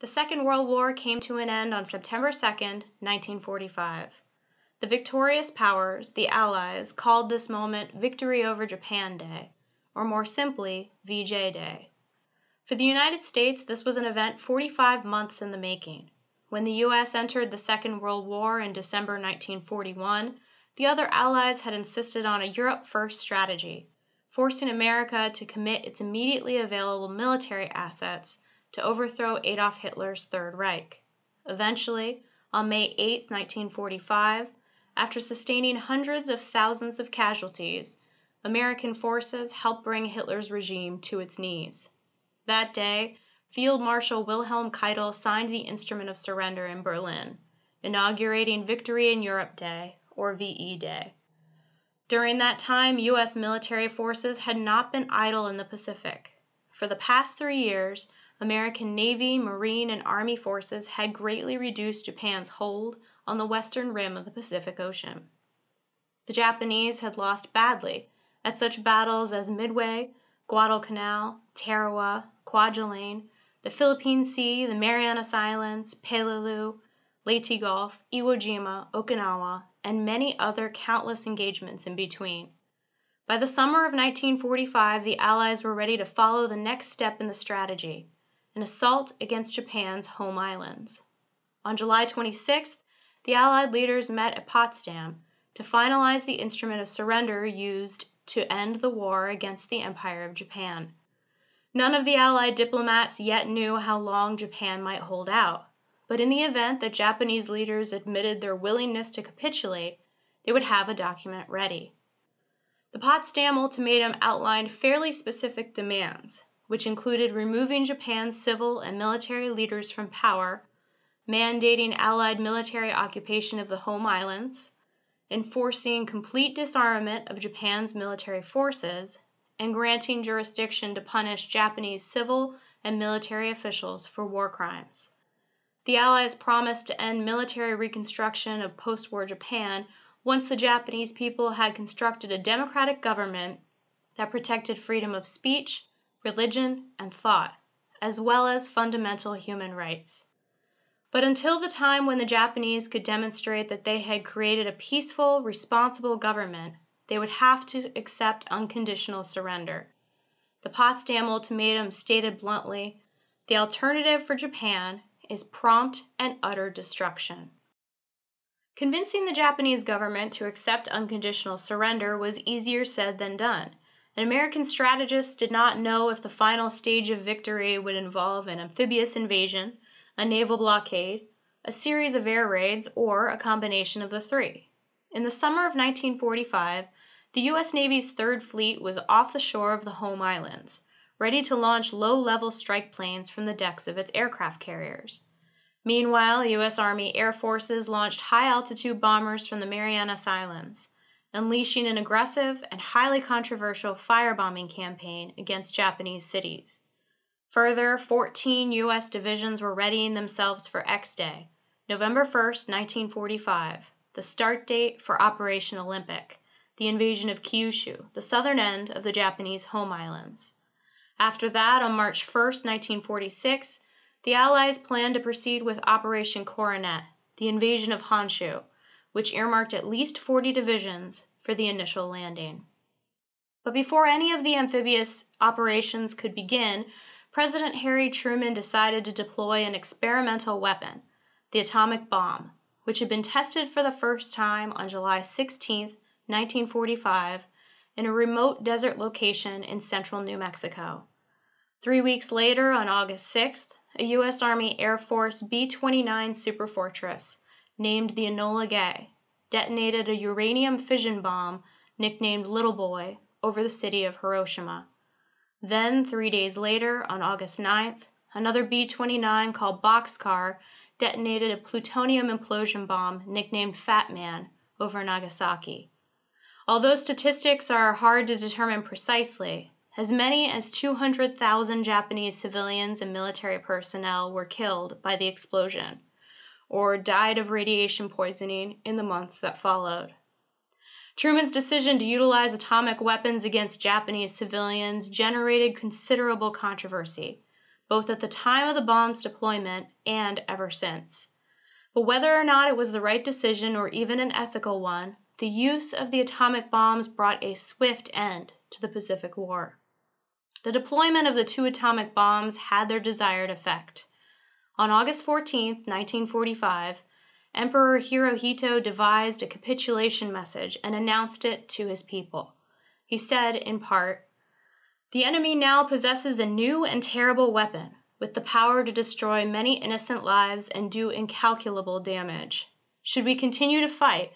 The Second World War came to an end on September 2, 1945. The victorious powers, the Allies, called this moment Victory over Japan Day, or more simply, VJ Day. For the United States this was an event forty five months in the making. When the U.S. entered the Second World War in December 1941, the other Allies had insisted on a Europe first strategy, forcing America to commit its immediately available military assets to overthrow Adolf Hitler's Third Reich. Eventually, on May 8, 1945, after sustaining hundreds of thousands of casualties, American forces helped bring Hitler's regime to its knees. That day, Field Marshal Wilhelm Keitel signed the Instrument of Surrender in Berlin, inaugurating Victory in Europe Day, or VE Day. During that time, U.S. military forces had not been idle in the Pacific. For the past three years, American Navy, Marine, and Army forces had greatly reduced Japan's hold on the western rim of the Pacific Ocean. The Japanese had lost badly at such battles as Midway, Guadalcanal, Tarawa, Kwajalein, the Philippine Sea, the Marianas Islands, Peleliu, Leyte Gulf, Iwo Jima, Okinawa, and many other countless engagements in between. By the summer of 1945 the Allies were ready to follow the next step in the strategy an assault against Japan's home islands. On July 26th the Allied leaders met at Potsdam to finalize the instrument of surrender used to end the war against the Empire of Japan. None of the Allied diplomats yet knew how long Japan might hold out, but in the event that Japanese leaders admitted their willingness to capitulate, they would have a document ready. The Potsdam ultimatum outlined fairly specific demands which included removing Japan's civil and military leaders from power, mandating Allied military occupation of the home islands, enforcing complete disarmament of Japan's military forces, and granting jurisdiction to punish Japanese civil and military officials for war crimes. The Allies promised to end military reconstruction of post war Japan once the Japanese people had constructed a democratic government that protected freedom of speech, religion, and thought, as well as fundamental human rights. But until the time when the Japanese could demonstrate that they had created a peaceful, responsible government, they would have to accept unconditional surrender. The Potsdam Ultimatum stated bluntly the alternative for Japan is prompt and utter destruction. Convincing the Japanese government to accept unconditional surrender was easier said than done and American strategists did not know if the final stage of victory would involve an amphibious invasion, a naval blockade, a series of air raids, or a combination of the three. In the summer of 1945 the U.S. Navy's Third Fleet was off the shore of the home islands, ready to launch low level strike planes from the decks of its aircraft carriers. Meanwhile, U.S. Army Air Forces launched high altitude bombers from the Marianas Islands unleashing an aggressive and highly controversial firebombing campaign against Japanese cities. Further, 14 U.S. divisions were readying themselves for X Day, November 1, 1945, the start date for Operation Olympic, the invasion of Kyushu, the southern end of the Japanese home islands. After that, on March 1, 1946, the Allies planned to proceed with Operation Coronet, the invasion of Honshu, which earmarked at least 40 divisions for the initial landing. But before any of the amphibious operations could begin, President Harry Truman decided to deploy an experimental weapon, the atomic bomb, which had been tested for the first time on July 16, 1945, in a remote desert location in central New Mexico. Three weeks later, on August 6th, a U.S. Army Air Force B 29 Superfortress named the Enola Gay, detonated a uranium fission bomb nicknamed Little Boy over the city of Hiroshima. Then, three days later, on August 9th, another B 29 called Bockscar detonated a plutonium implosion bomb nicknamed Fat Man over Nagasaki. Although statistics are hard to determine precisely, as many as 200,000 Japanese civilians and military personnel were killed by the explosion or died of radiation poisoning in the months that followed. Truman's decision to utilize atomic weapons against Japanese civilians generated considerable controversy, both at the time of the bomb's deployment and ever since. But whether or not it was the right decision or even an ethical one, the use of the atomic bombs brought a swift end to the Pacific War. The deployment of the two atomic bombs had their desired effect. On August 14, 1945, Emperor Hirohito devised a capitulation message and announced it to his people. He said, in part, The enemy now possesses a new and terrible weapon, with the power to destroy many innocent lives and do incalculable damage. Should we continue to fight,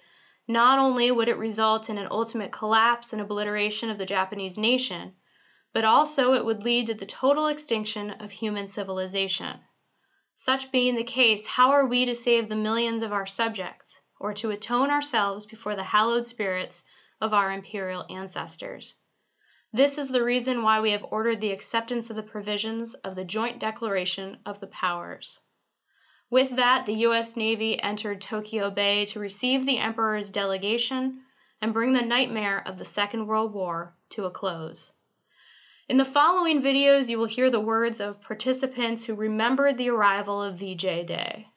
not only would it result in an ultimate collapse and obliteration of the Japanese nation, but also it would lead to the total extinction of human civilization. Such being the case, how are we to save the millions of our subjects, or to atone ourselves before the hallowed spirits of our imperial ancestors? This is the reason why we have ordered the acceptance of the provisions of the Joint Declaration of the Powers. With that, the U.S. Navy entered Tokyo Bay to receive the Emperor's delegation and bring the nightmare of the Second World War to a close. In the following videos, you will hear the words of participants who remembered the arrival of VJ Day.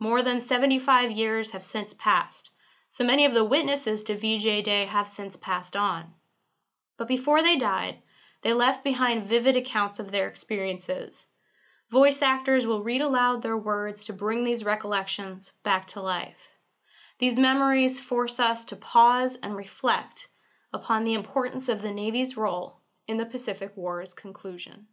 More than 75 years have since passed, so many of the witnesses to VJ Day have since passed on. But before they died, they left behind vivid accounts of their experiences. Voice actors will read aloud their words to bring these recollections back to life. These memories force us to pause and reflect upon the importance of the Navy's role in the Pacific War's conclusion.